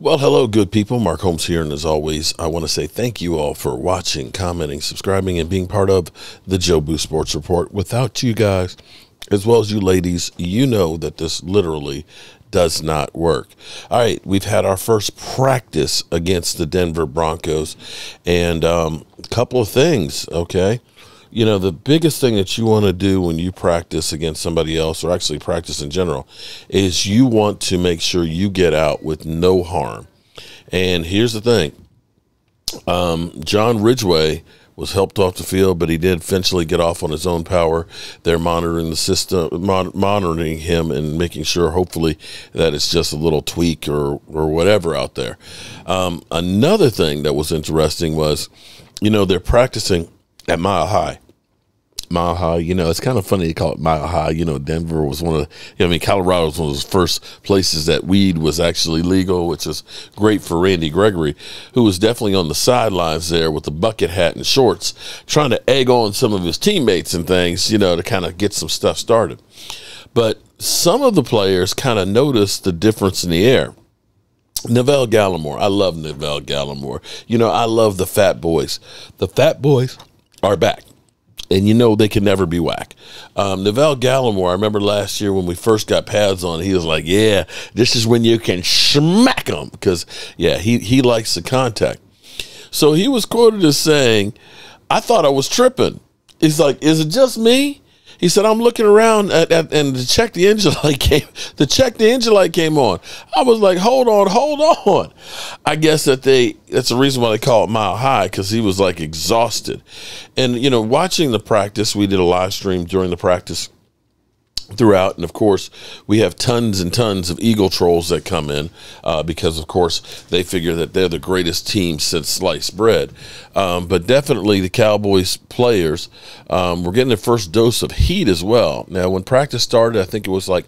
Well, hello, good people. Mark Holmes here. And as always, I want to say thank you all for watching, commenting, subscribing, and being part of the Jobu Sports Report. Without you guys, as well as you ladies, you know that this literally does not work. All right, we've had our first practice against the Denver Broncos, and um, a couple of things, okay? You know, the biggest thing that you want to do when you practice against somebody else, or actually practice in general, is you want to make sure you get out with no harm. And here's the thing um, John Ridgeway was helped off the field, but he did eventually get off on his own power. They're monitoring the system, mon- monitoring him, and making sure, hopefully, that it's just a little tweak or or whatever out there. Um, another thing that was interesting was, you know, they're practicing at Mile High. Mile High. You know, it's kind of funny to call it Mile High. You know, Denver was one of, the, I mean, Colorado was one of the first places that weed was actually legal, which is great for Randy Gregory, who was definitely on the sidelines there with the bucket hat and shorts, trying to egg on some of his teammates and things, you know, to kind of get some stuff started. But some of the players kind of noticed the difference in the air. Neville Gallimore. I love Neville Gallimore. You know, I love the Fat Boys. The Fat Boys are back and you know they can never be whack. Um, Neville Gallimore, I remember last year when we first got pads on, he was like, "Yeah, this is when you can smack them," because yeah, he he likes the contact. So he was quoted as saying, "I thought I was tripping." He's like, "Is it just me?" He said, I'm looking around at, at, and the check the engine light came the check the engine light came on. I was like, hold on, hold on. I guess that they that's the reason why they call it mile high, because he was like exhausted. And you know, watching the practice, we did a live stream during the practice throughout. And of course, we have tons and tons of Eagle trolls that come in uh, because, of course, they figure that they're the greatest team since sliced bread. Um, but definitely the Cowboys players um, were getting their first dose of heat as well. Now, when practice started, I think it was like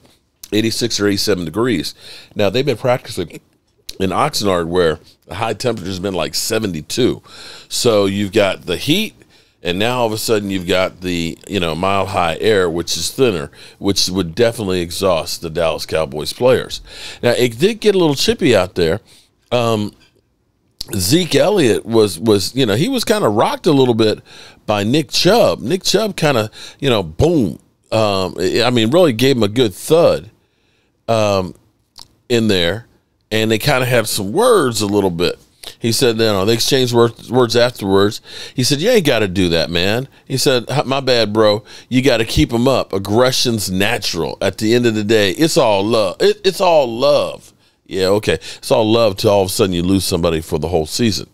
86 or 87 degrees. Now, they've been practicing in Oxnard where the high temperature has been like 72. So you've got the heat and now all of a sudden you've got the you know mile high air which is thinner which would definitely exhaust the dallas cowboys players. Now it did get a little chippy out there. Um, zeke elliott was was you know he was kind of rocked a little bit by nick chubb. Nick chubb kind of you know boom. Um, i mean really gave him a good thud um, in there. And they kind of had some words a little bit he said, you know, they exchanged words, words afterwards. He said, you ain't got to do that, man. He said, my bad, bro. You got to keep them up. Aggression's natural. At the end of the day, it's all love. It, it's all love. Yeah, okay. It's all love till all of a sudden you lose somebody for the whole season.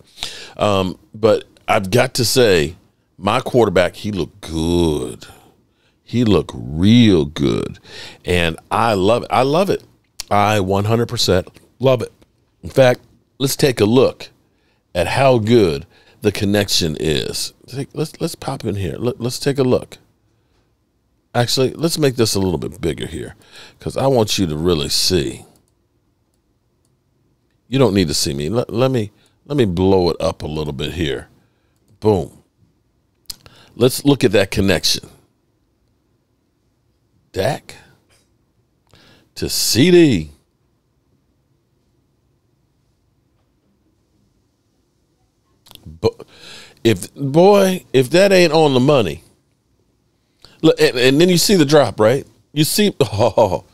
Um, but I've got to say, my quarterback, he looked good. He looked real good. And I love it. I love it. I 100% love it. In fact, let's take a look at how good the connection is. Let's let's pop in here. Let, us take a look. Actually, let's make this a little bit bigger here because I want you to really see. You don't need to see me. Let, let me let me blow it up a little bit here. Boom. Let's look at that connection. Dak to CD. If boy, if that ain't on the money, look, and, and, then you see the drop, right? You see, oh,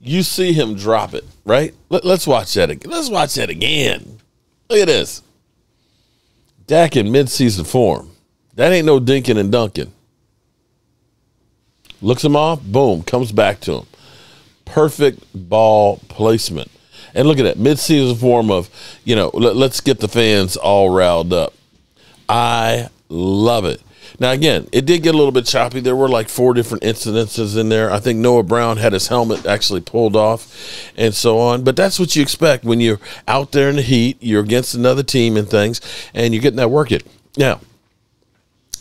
you see him drop it, right? Let, us watch that again. Let's watch that again. Look at this. Dak in midseason form. That ain't no dinking and dunking. Looks him off, boom, comes back to him. Perfect ball placement. And look at that midseason form of, you know, let, let's get the fans all riled up. I love it. Now, again, it did get a little bit choppy. There were like four different incidences in there. I think Noah Brown had his helmet actually pulled off and so on. But that's what you expect when you're out there in the heat, you're against another team and things, and you're getting that work it. Now,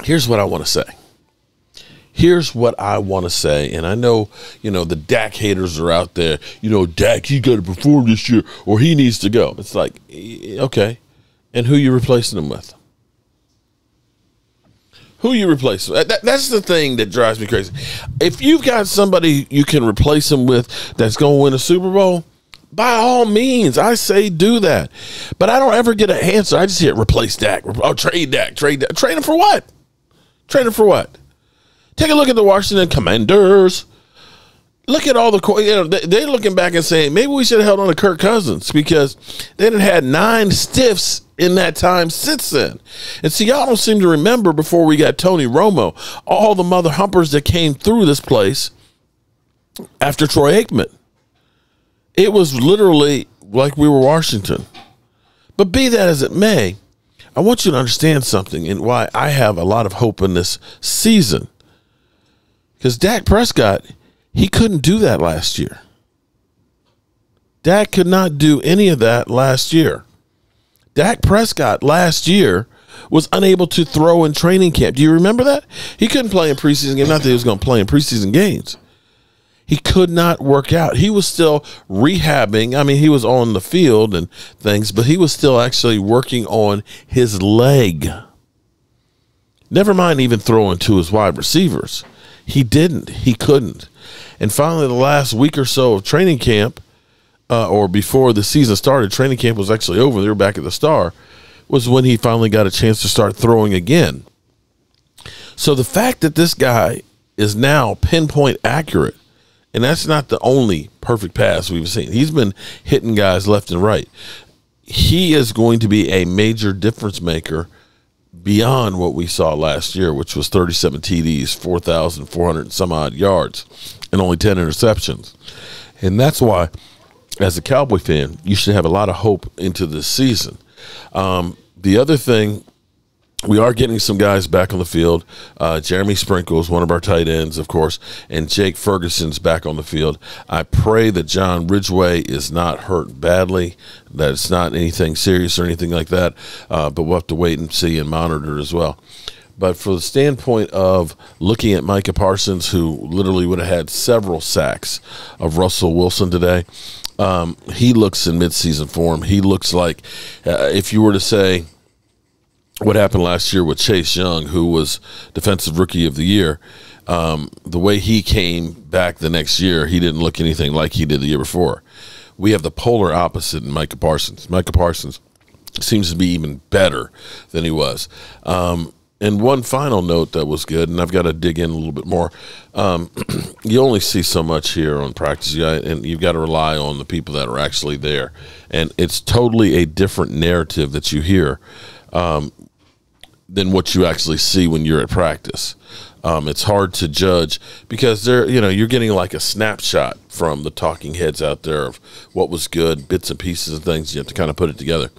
here's what I want to say. Here's what I want to say, and I know, you know, the Dak haters are out there. You know, Dak, he got to perform this year, or he needs to go. It's like, okay, and who you replacing him with? Who you replace? Uh, that, that's the thing that drives me crazy. If you've got somebody you can replace him with that's going to win a Super Bowl, by all means, I say do that. But I don't ever get an answer. I just hear replace Dak. Oh, trade Dak. Trade Dak. Trade him for what? Trade him for what? Take a look at the Washington Commanders. Look at all the you know they're looking back and saying maybe we should have held on to Kirk Cousins because they didn't had nine stiffs in that time since then. And see, y'all don't seem to remember before we got Tony Romo, all the mother humpers that came through this place after Troy Aikman. It was literally like we were Washington. But be that as it may, I want you to understand something and why I have a lot of hope in this season. Because Dak Prescott, he couldn't do that last year. Dak could not do any of that last year. Dak Prescott last year was unable to throw in training camp. Do you remember that? He couldn't play in preseason games. Not that he was going to play in preseason games. He could not work out. He was still rehabbing. I mean, he was on the field and things, but he was still actually working on his leg. Never mind even throwing to his wide receivers. He didn't. He couldn't. And finally, the last week or so of training camp, uh, or before the season started, training camp was actually over. They were back at the Star. Was when he finally got a chance to start throwing again. So the fact that this guy is now pinpoint accurate, and that's not the only perfect pass we've seen. He's been hitting guys left and right. He is going to be a major difference maker beyond what we saw last year, which was 37 TDs, 4,400 some odd yards, and only 10 interceptions. And that's why, as a Cowboy fan, you should have a lot of hope into this season. Um, the other thing we are getting some guys back on the field. Uh, Jeremy Sprinkles, one of our tight ends, of course, and Jake Ferguson's back on the field. I pray that John Ridgeway is not hurt badly, that it's not anything serious or anything like that, uh, but we'll have to wait and see and monitor as well. But for the standpoint of looking at Micah Parsons, who literally would have had several sacks of Russell Wilson today, um, he looks in midseason form. He looks like, uh, if you were to say, what happened last year with Chase Young, who was Defensive Rookie of the Year. Um, the way he came back the next year, he didn't look anything like he did the year before. We have the polar opposite in Micah Parsons. Micah Parsons seems to be even better than he was. Um, and one final note that was good, and I've got to dig in a little bit more. Um, you only see so much here on practice, and you've got to rely on the people that are actually there. And it's totally a different narrative that you hear um, than what you actually see when you're at practice. Um, it's hard to judge because they're you know you're getting like a snapshot from the talking heads out there of what was good, bits and pieces and things. You have to kind of put it together.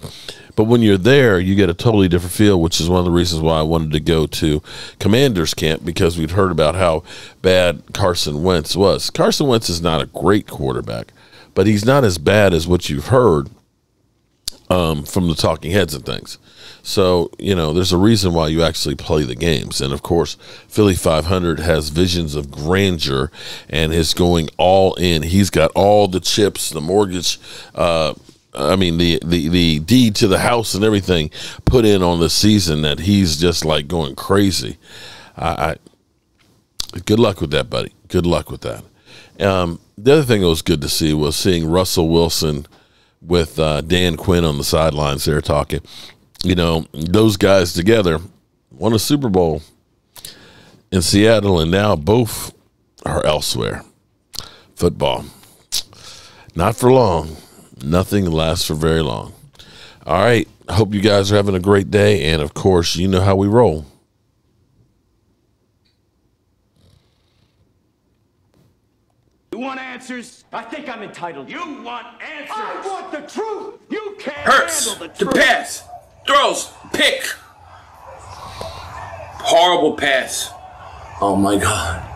But when you're there, you get a totally different feel, which is one of the reasons why I wanted to go to Commanders camp because we'd heard about how bad Carson Wentz was. Carson Wentz is not a great quarterback, but he's not as bad as what you've heard um, from the talking heads and things. So, you know, there's a reason why you actually play the games. And of course, Philly 500 has visions of grandeur and is going all in. He's got all the chips, the mortgage, uh, I mean the, the the deed to the house and everything put in on the season that he's just like going crazy. I, I good luck with that, buddy. Good luck with that. Um, the other thing that was good to see was seeing Russell Wilson with uh, Dan Quinn on the sidelines there talking you know, those guys together won a Super Bowl in Seattle, and now both are elsewhere. Football. Not for long. Nothing lasts for very long. All right. Hope you guys are having a great day. And of course, you know how we roll. You want answers? I think I'm entitled. You want answers? I want the truth. You can't Hurts handle the truth. The pass. Throws. Pick. Horrible pass. Oh my god.